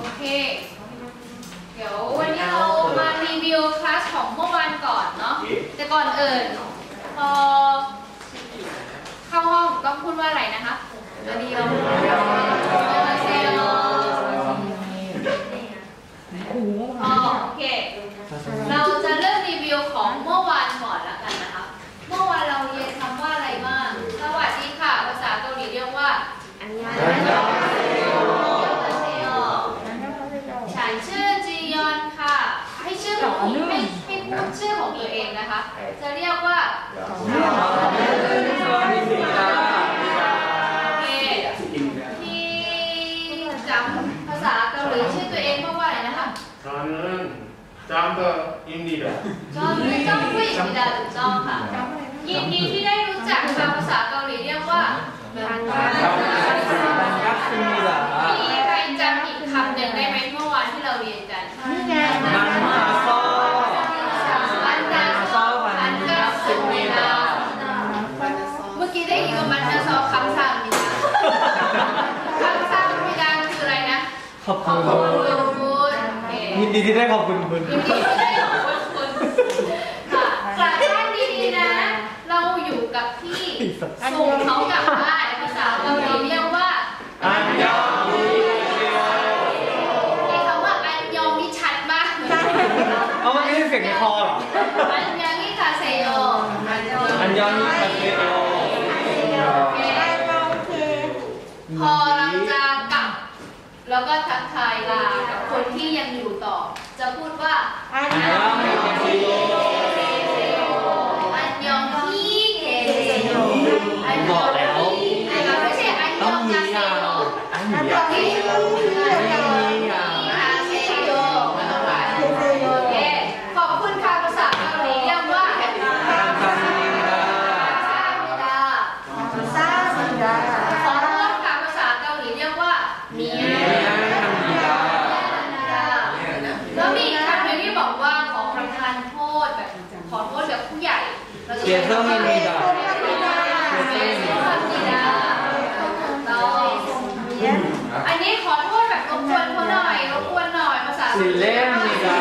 โอเค เดี๋ยววันนี้เรามารีวิวคลาสของเมื่อวานก่อนเนาะ แต่ก่อนอื่นพอเข้าห้องต้องพูดว่าอะไรนะคะอันนี้เราเซลอ๋อโอเค เราจะเริ่มรีวิวของเมื่อวานก่อนละกันนะคะ เมื่อวานเราเรียนคำว่าอะไรบ้าง สวัสดีค่ะ ภาษาเกาหลีเรียกว่า อันยา ฉันชื่อจียอนค่ะ ให้ชื่อของให้ให้พูดชื่อของตัวเองนะคะ จะเรียกว่าเกที่จำภาษาเกาหลีชื่อตัวเองเพราะว่าอะไรนะคะ 저는 짬더입니 다. 저는 점프입니 다. 점 프. ยินดีที่ได้รู้จักภาษาเกาหลีเรียกว่า ดีที่ได้ขอบคุณคุณค่ได้ขอบคุณคุณค่ะกลับบ้านดีๆนะ เราอยู่กับพี่ส่งเขากลับบ้านภาษาเกาหลีเรียกว่า อันยองไอ้คำว่าอันยองนี่ชัดมากเหมือนกัเอามันไม่ใช่เสียงในคอเหรอ อันยองนี่คาเซโยอองอันยองนี่คาเซโอเคมพอรังจา แล้วก็ทักทายลากับคนที่ยังอยู่ต่อ จะพูดว่าอันยองที่เกเซโยอันยองที่เกเซโยอั ยเซอร์ไม่มีดาอันนี้ขอโทษแบบรบกวนเขาหน่อยรบกวนหน่อยภาษาสิเล่มมีดา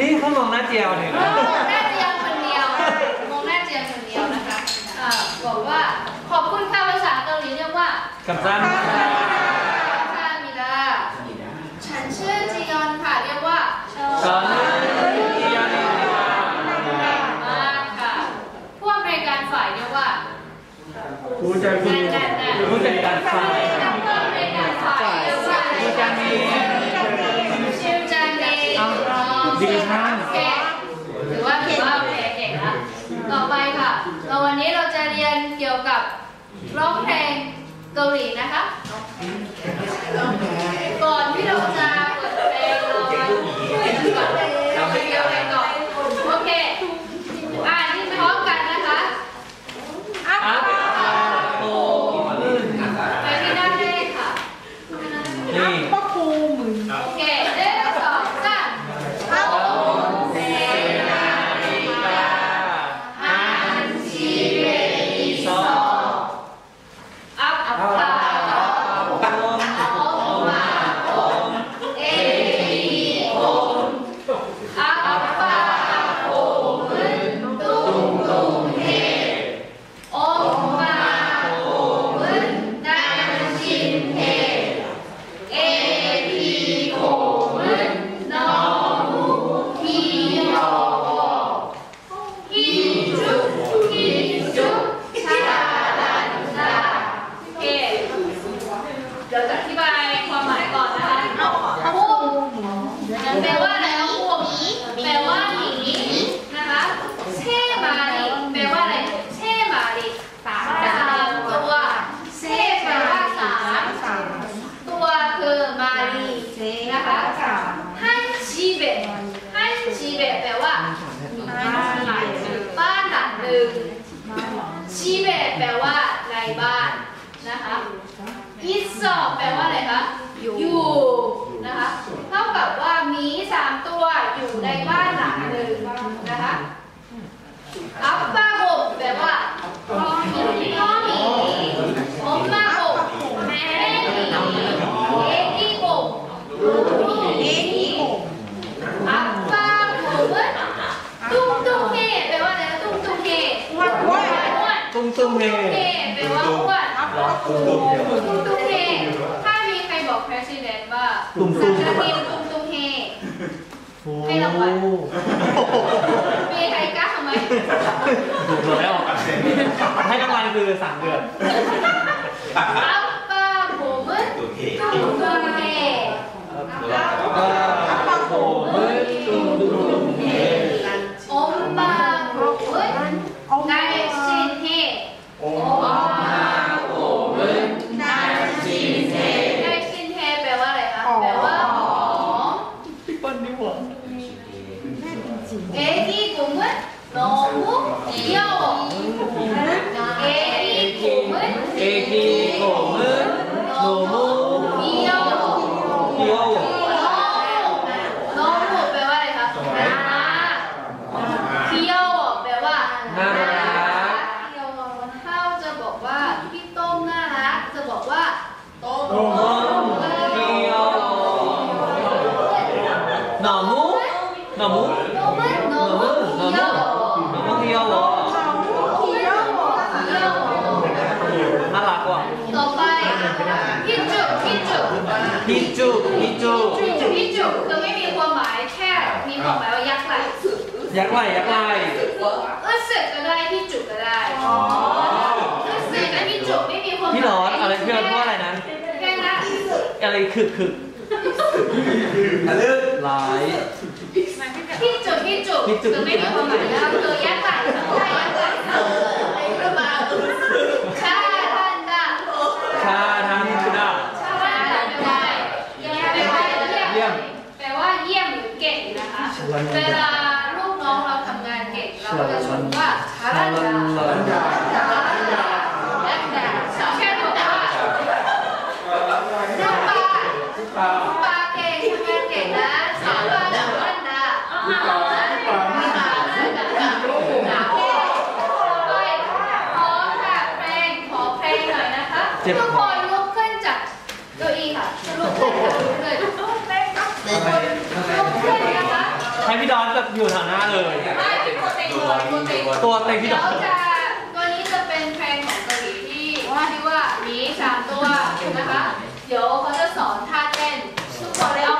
นี่เขามองหน้าเจียวเนี่ย มองหน้าเจียมคนเดียวมองหน้าเจียมคนเดียวนะคะบอกว่าขอบคุณค่าภาษาเกาหลีเรียกว่าคำสั้นคามิดาฉันชื่อจียอนค่ะเรียกว่าสอนเจียวนมากค่ะผู้อำนยการฝ่ายเรียกว่า ผู้ใจผู้ ร้องเพลงเกาหลีนะคะ ก่อนที่เราจะ ตุ้มตุ้มเฮถ้ามีใครบอก president ว่าตุ้มตุ้มจะทีมตุ้มตุ้มเฮให้รางวัลมีใครกล้าทำไหมถูกแล้วให้รางวัลคือสามเดือนอัปปาโบมึนตุ้มตุ้มเฮอัปปะ ยักษ์ไหลยักษ์ไหลเออสึกก็ได้พี่จุกก็ได้เออสึกและพี่จุกไม่มีความหมายพี่หลอดอะไรพี่หลอดพูดว่าอะไรนะแค่นั้นอะไรคึกคึกหลายพี่จุกพี่จุกพี่จุกคือไม่มีความหมายแล้วคือยักษ์ไหลใช่ยักษ์ไหลชาทันดาชาทันคุดาชาทันดาแปลว่าแปลว่าเยี่ยมแปลว่าเยี่ยมหรือเก่งนะคะเวลาลูกน้องเราทำงาน เก่งเราก็จะชมว่าชา ชา ทัน ลัน ดา ลันดา และแต่เช่นบอกว่าลูกปลาลูกปลาเก่งทำงานเก่งนะสาวปลาดังวันดาลูกปลาลูกปลาลูกปลาไปขอค่ะเพลงขอเพลงหน่อยนะคะ ทุกคนลุกขึ้นจากเก้าอี้ค่ะลุกขึ้นค่ะลุกเลยลุกขึ้นนะคะ ให้พี่ด อนแบบอยู่แถวหน้าเลย ไม่เป็นตัวเต็งตัวเต็งตัวเต็งพี่ดเดี๋ยอวนจะตัวนี้จะเป็นเพลงของเกาหลีที่ชื่อว่าหมีสามตัวนะคะ เดี๋ยวเขาจะสอนท่าเต้นทุกคนเลย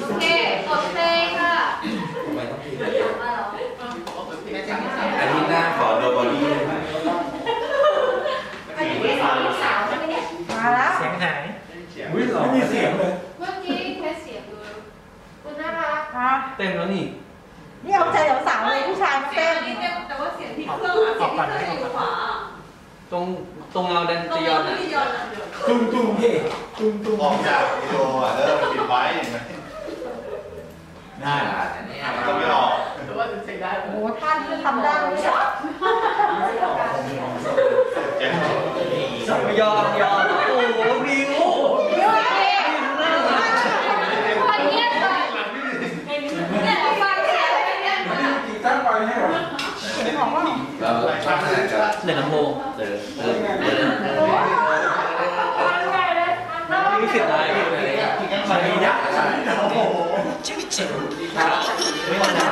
โอเคกดเพลงค่ะอาทิตย์หน้าขอโดบอดี้ได้ไหมมาแล้ว เสียงหายไม่มีเสียงเลย เมื่อกี้แค่เสียงดูคุณน่ารักอะเต็มแล้วนี่นี่เอาใจสาวๆเลยผู้ชายมาเต้นแต่ว่าเสียงที่เครื่องอะเสียงที่เครื่องอยู่ขวาตรงตรงเราแดนตรจีงยอนั้นนอะที่ยอนอะตุ้มตุ้มเพ่ตุ้มตุ้มออกจากวิดีโออะแล้วเราไปปิดไว้เห็นไหม ได้มันก็ไม่ออกแต่ว่าเสียงได้โอ้โหท่านทำได้เลยอะเจ็บยอมยอมโอ้โหวิวคนเงียบไปเนี่ยฟังเสียงไป เนี่ยตั้งไรอเด็กลำโพงรู้สึกได้มันมียักโอ้โหไม่วันนั้น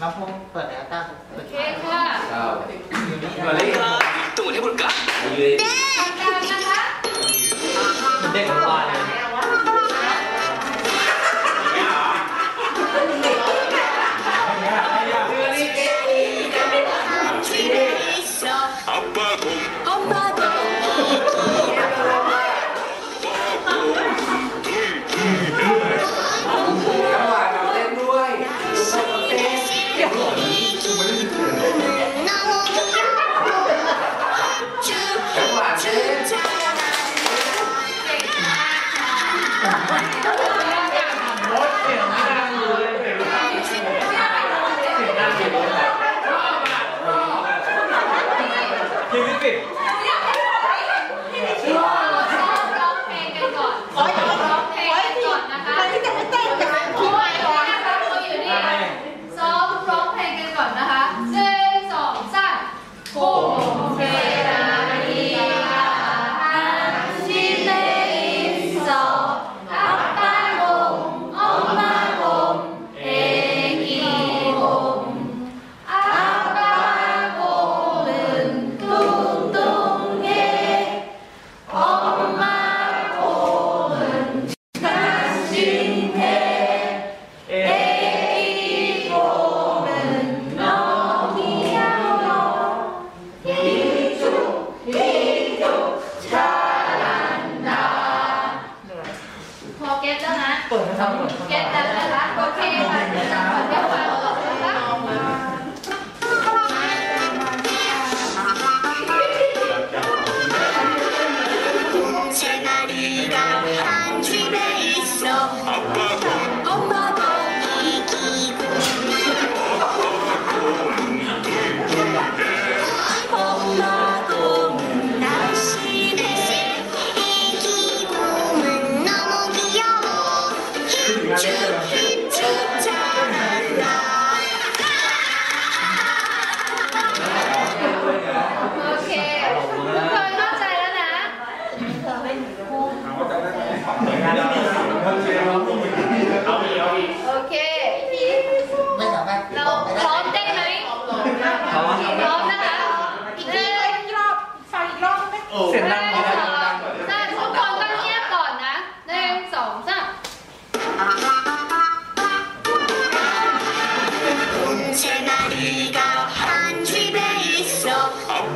น้วพงเปิดแล้วตั้งโอเคค่ะมาเลยดังๆนะคะ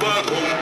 Warum?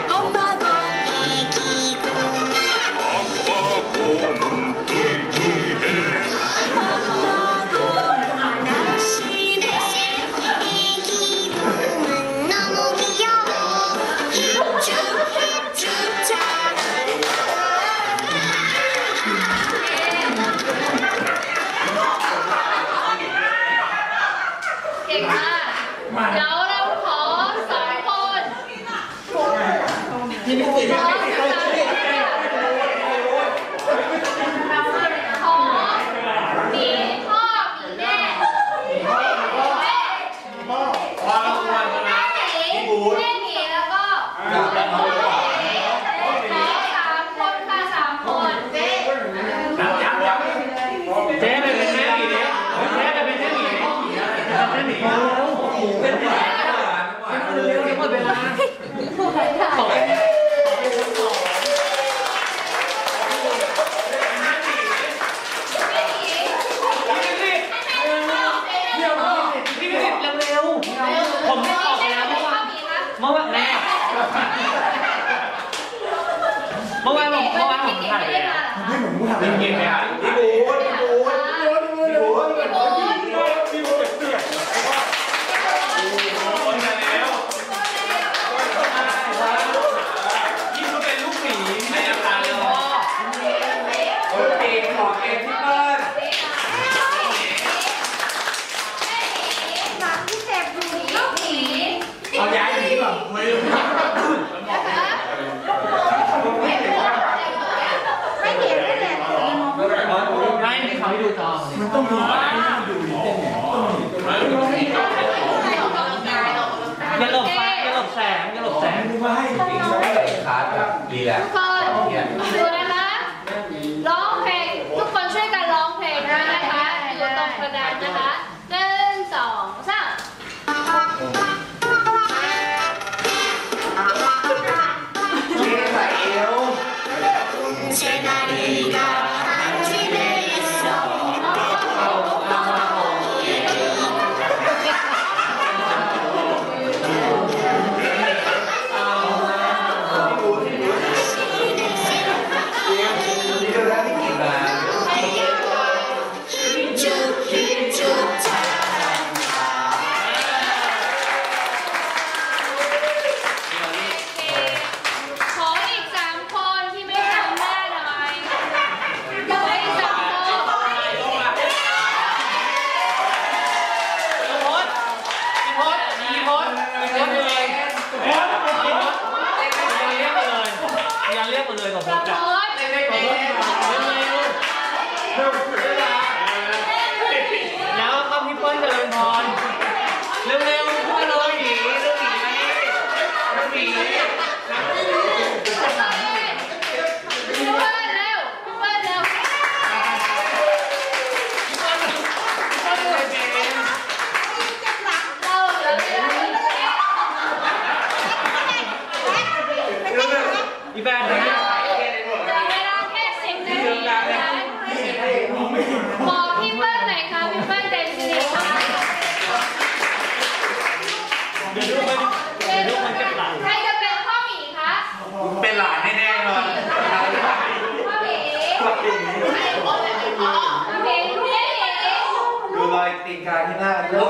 别拉，后看。Lila. Kalau iya. ตีนกาที่หน้าเยอ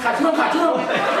卡车卡车。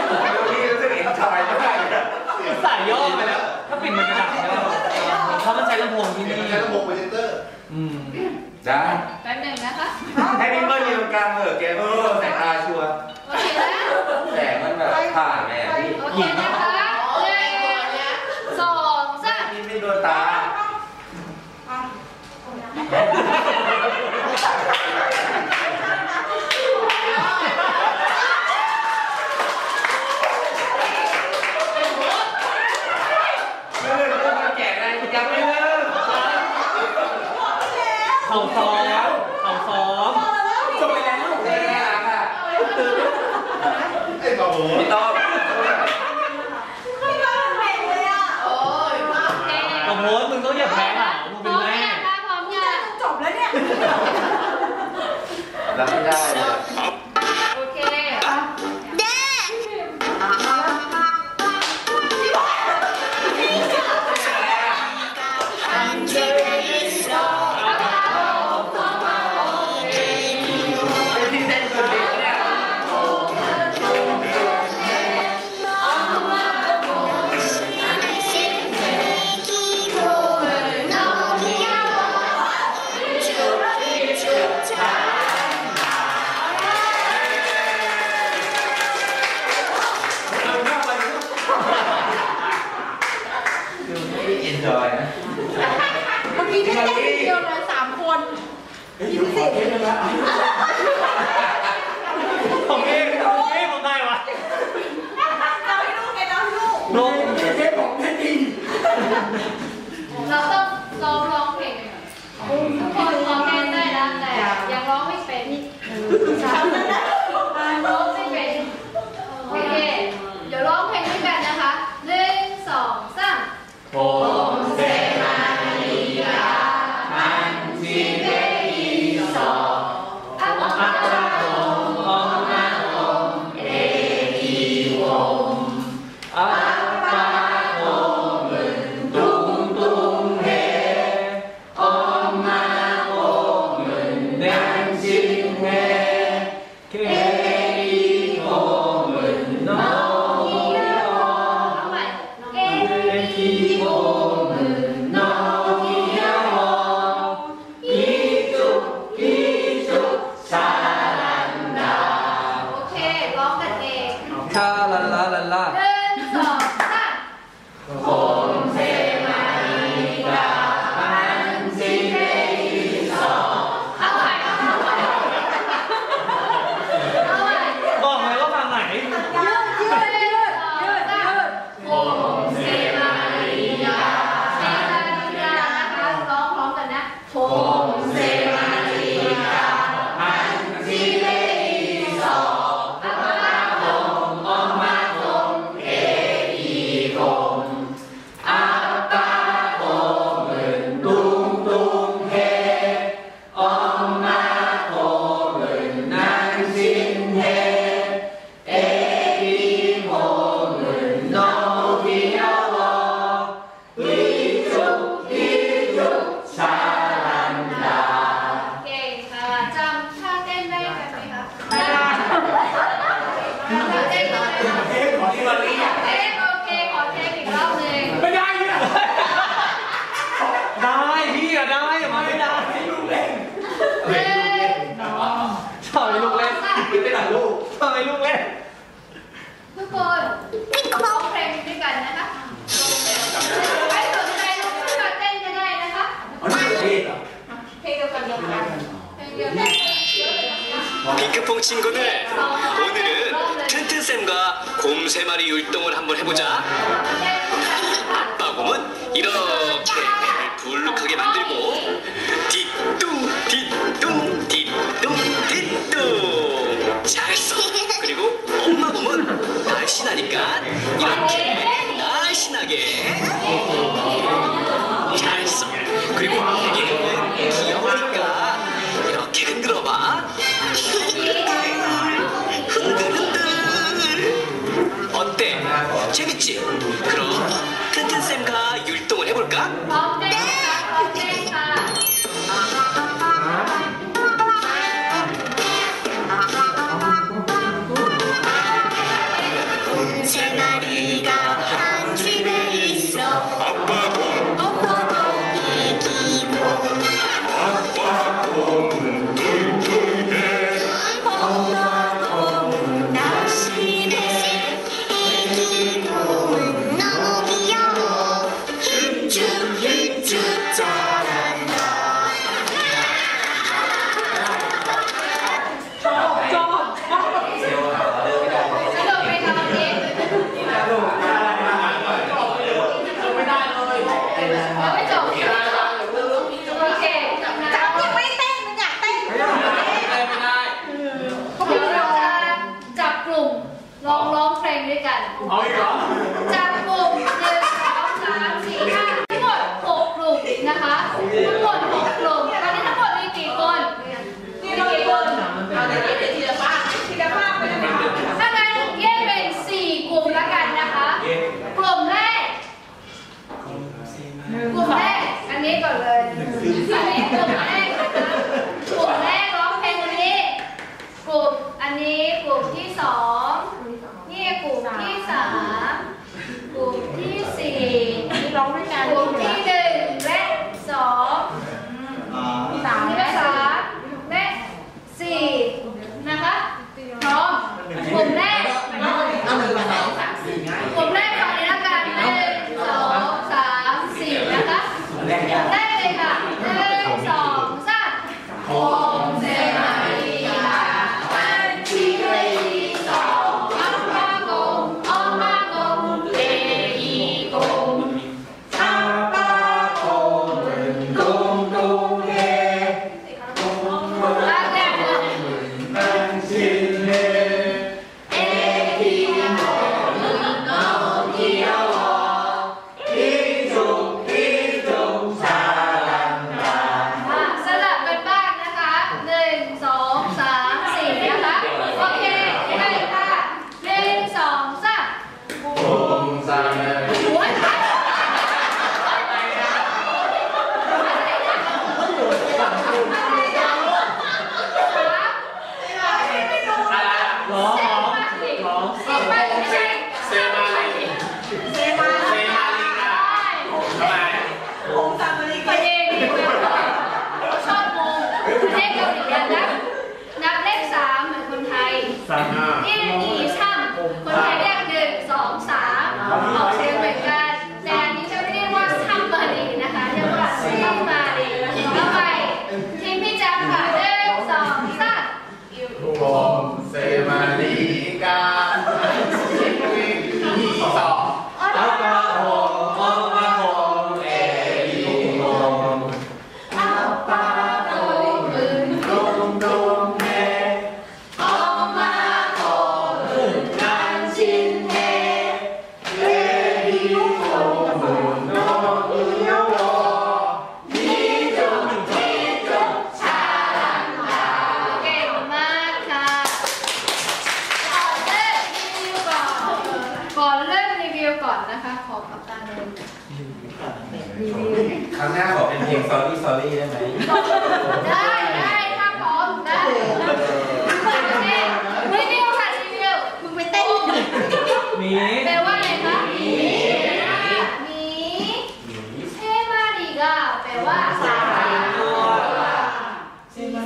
친구들 오늘은 튼튼쌤과 곰 세 마리 율동을 한번 해보자. 아빠 곰은 이렇게 배를 불룩하게 만들고 뒤뚱 뒤뚱 뒤뚱 뒤뚱 잘했어. 그리고 엄마 곰은 날씬하니까 이렇게 날씬하게. 잘했어. 그리고 얘는 귀여우니까 이렇게 흔들어봐. Oh, my God. ครั้งหน้าขอเป็นเพลง sorry sorry ได้ไหมได้ได้ถ้าพร้อมได้รีวิวค่ะรีวิวมึงไปเต้นหมีแปลว่าอะไรคะหมีหมีเซมาริกาแปลว่าสามตัว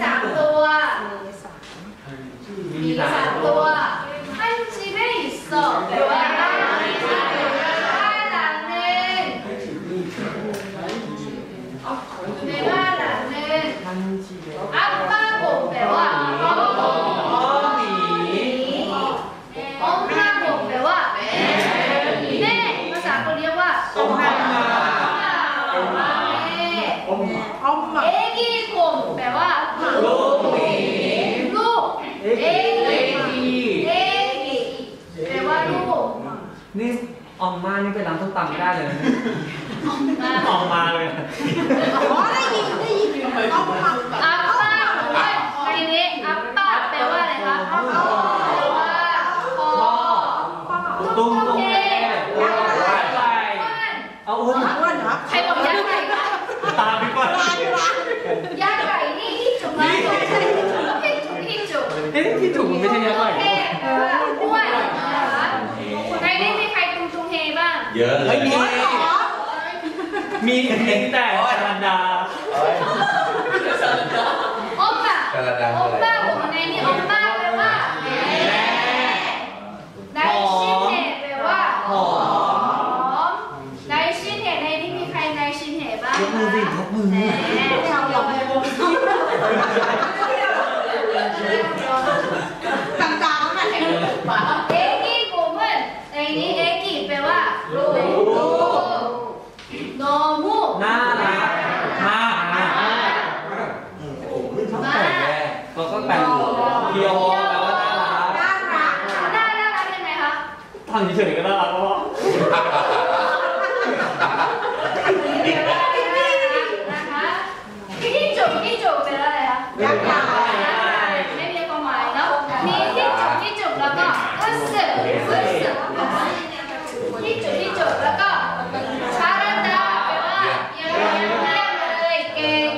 สามตัวมีสาม นี่ออมมานี่ไปร้านส้มตำไม่ได้เลยนะมาออกมาเลย อ๋อได้ยินได้ยินอ้อมมาอัปป้าเฮ้ยในนี้อัปป้าแปลว่าอะไรคะแปลว่าพ่อตุ้มตุ้มเฮยักษ์ใหญ่ใหญ่เอาอ้วนอ้วนเหรอใครบอกยักษ์ใหญ่คะตามพี่ก่อนยักษ์ใหญ่นี่ที่จุกนะที่จุกที่จุก เอ๊ะที่ถูกมันไม่ใช่ยักษ์ใหญ่ เท่แปลว่าอ้วนนะคะในนี้มีใครตุงตุงเฮบ้าง เยอะเลเฮ้ยยมี มีมีแต่ชาดา โอปป้าโอปป้าผมในนี้โอปป้าแปลว่าแม่ไดชินเฮแปลว่าหอมไดชินเฮในนี้มีใครไดชินเฮบ้างยกมือสิยกมือแหมไม่เอาหรอกในวงกลางๆนั่นเอง เอกิโกเมนในนี้เอกิแปลว่าลูกโนมุ น่ารักมากนะ มา เราก็แต่งเพียวแปลว่าน่ารัก น่ารัก น่าน่ารักยังไงคะ ทำเฉยๆก็น่ารักแล้ว นะคะที่จุกที่จุกเป็นอะไรคะ ยักษ์ใหญ่ ไม่มีความหมายเนาะมีที่จุกที่จุกแล้วก็อึสสึอึสสึที่จุกที่จุกแล้วก็ชารันดาแปลว่าเยี่ยมเยี่ยมเยี่ยมเลยเก่ง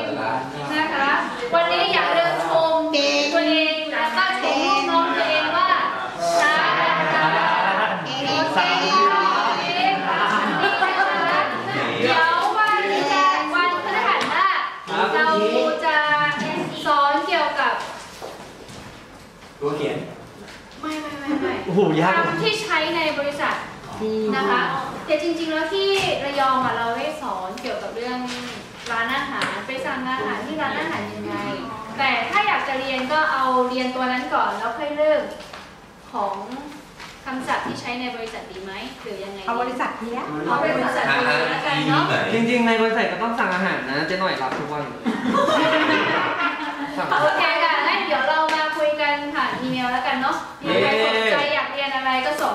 นะคะ วันนี้อย่าลืมชมตัวเองแล้วก็ชมลูกน้องตัวเองว่าชารันดา โอเคเดี๋ยววันจันทร์วันพฤหัสหน้าเราจะสอนเกี่ยวกับ ตัวเขียน ไม่ไม่ไม่ไม่โอ้โหยาก คำที่ใช้ในบริษัทนะคะแต่จริงๆแล้วที่ระยองอะเราได้สอนเกี่ยวกับเรื่องร้านอาหารไปสั่งอาหารที่ร้านอาหารยังไง แต่ถ้าอยากจะเรียนก็เอาเรียนตัวนั้นก่อนแล้วค่อยเริ่มของคำศัพท์ที่ใช้ในบริษัทดีไหมหรือยังไงดีเอาบริษัทเนี้ยเอาบริษัทดีแล้วกันเนาะจริงๆในบริษัทก็ต้องสั่งอาหารนะเจ๊หน่อยรับทุกวันสั่งโอเคค่ะงั้นเดี๋ยวเรามาคุยกันผ่านอีเมล แล้วกันเนาะมีใครสนใจอยากเรียนอะไรก็ส่ง